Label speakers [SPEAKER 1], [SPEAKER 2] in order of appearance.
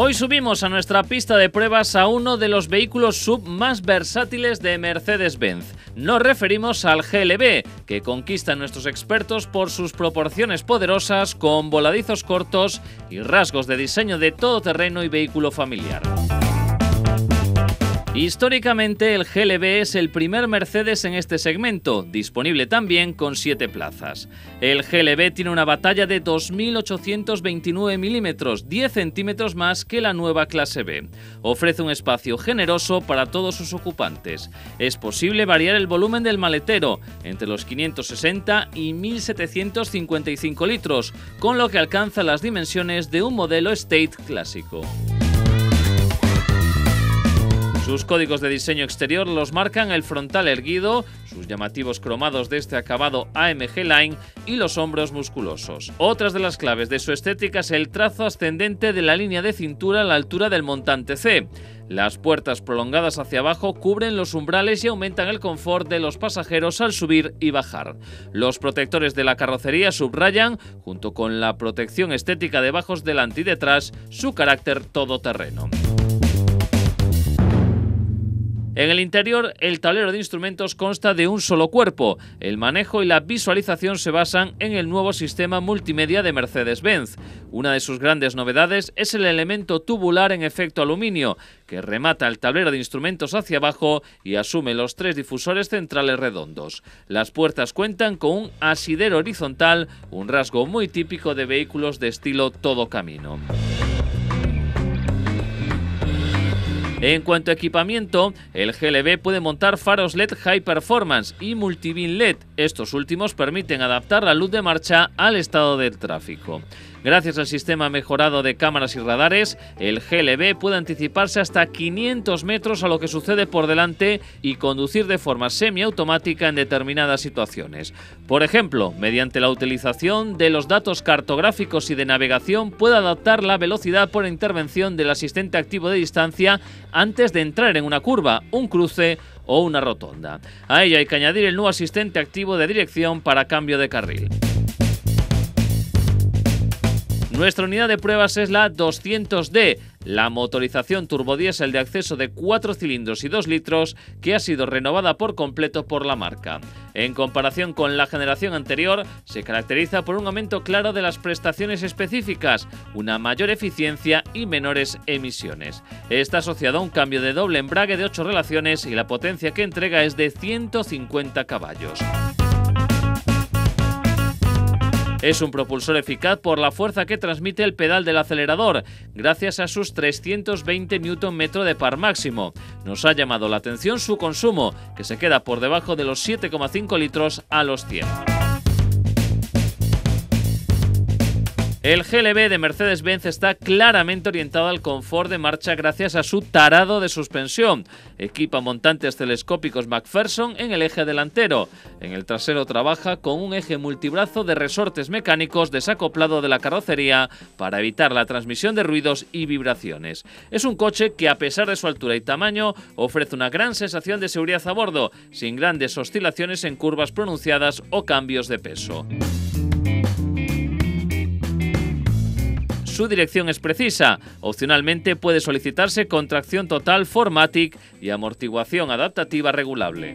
[SPEAKER 1] Hoy subimos a nuestra pista de pruebas a uno de los vehículos sub más versátiles de Mercedes-Benz. Nos referimos al GLB, que conquista a nuestros expertos por sus proporciones poderosas, con voladizos cortos y rasgos de diseño de todoterreno y vehículo familiar. Históricamente el GLB es el primer Mercedes en este segmento, disponible también con 7 plazas. El GLB tiene una batalla de 2.829 milímetros, 10 centímetros más que la nueva clase B. Ofrece un espacio generoso para todos sus ocupantes. Es posible variar el volumen del maletero entre los 560 y 1.755 litros, con lo que alcanza las dimensiones de un modelo State clásico. Sus códigos de diseño exterior los marcan el frontal erguido, sus llamativos cromados de este acabado AMG Line y los hombros musculosos. Otras de las claves de su estética es el trazo ascendente de la línea de cintura a la altura del montante C. Las puertas prolongadas hacia abajo cubren los umbrales y aumentan el confort de los pasajeros al subir y bajar. Los protectores de la carrocería subrayan, junto con la protección estética de bajos delante y detrás, su carácter todoterreno. En el interior, el tablero de instrumentos consta de un solo cuerpo. El manejo y la visualización se basan en el nuevo sistema multimedia de Mercedes-Benz. Una de sus grandes novedades es el elemento tubular en efecto aluminio, que remata el tablero de instrumentos hacia abajo y asume los tres difusores centrales redondos. Las puertas cuentan con un asidero horizontal, un rasgo muy típico de vehículos de estilo todo camino. En cuanto a equipamiento, el GLB puede montar faros LED High Performance y multibeam LED. Estos últimos permiten adaptar la luz de marcha al estado del tráfico. Gracias al sistema mejorado de cámaras y radares, el GLB puede anticiparse hasta 500 metros a lo que sucede por delante y conducir de forma semiautomática en determinadas situaciones. Por ejemplo, mediante la utilización de los datos cartográficos y de navegación, puede adaptar la velocidad por intervención del asistente activo de distancia antes de entrar en una curva, un cruce o una rotonda. A ello hay que añadir el nuevo asistente activo de dirección para cambio de carril. Nuestra unidad de pruebas es la 200D, la motorización turbodiesel de acceso de 4 cilindros y 2 litros que ha sido renovada por completo por la marca. En comparación con la generación anterior, se caracteriza por un aumento claro de las prestaciones específicas, una mayor eficiencia y menores emisiones. Está asociado a un cambio de doble embrague de 8 relaciones y la potencia que entrega es de 150 caballos. Es un propulsor eficaz por la fuerza que transmite el pedal del acelerador, gracias a sus 320 Nm de par máximo. Nos ha llamado la atención su consumo, que se queda por debajo de los 7,5 litros a los 100. El GLB de Mercedes-Benz está claramente orientado al confort de marcha gracias a su tarado de suspensión. Equipa montantes telescópicos McPherson en el eje delantero. En el trasero trabaja con un eje multibrazo de resortes mecánicos desacoplado de la carrocería para evitar la transmisión de ruidos y vibraciones. Es un coche que a pesar de su altura y tamaño ofrece una gran sensación de seguridad a bordo, sin grandes oscilaciones en curvas pronunciadas o cambios de peso. Su dirección es precisa. Opcionalmente puede solicitarse con tracción total Formatic y amortiguación adaptativa regulable.